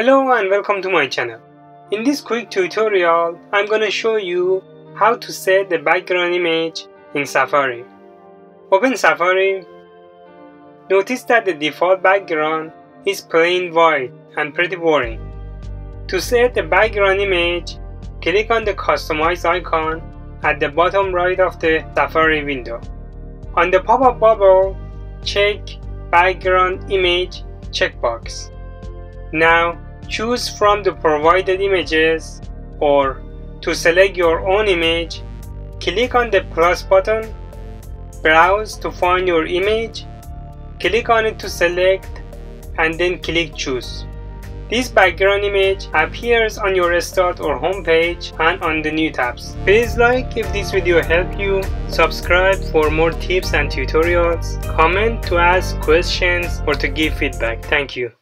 Hello and welcome to my channel. In this quick tutorial, I'm gonna show you how to set the background image in Safari. Open Safari. Notice that the default background is plain white and pretty boring. To set the background image, click on the customize icon at the bottom right of the Safari window. On the pop-up bubble, check background image checkbox. Now choose from the provided images or to select your own image, click on the plus button, browse to find your image, click on it to select and then click choose. This background image appears on your start or home page and on the new tabs. Please like if this video helped you, subscribe for more tips and tutorials, comment to ask questions or to give feedback. Thank you.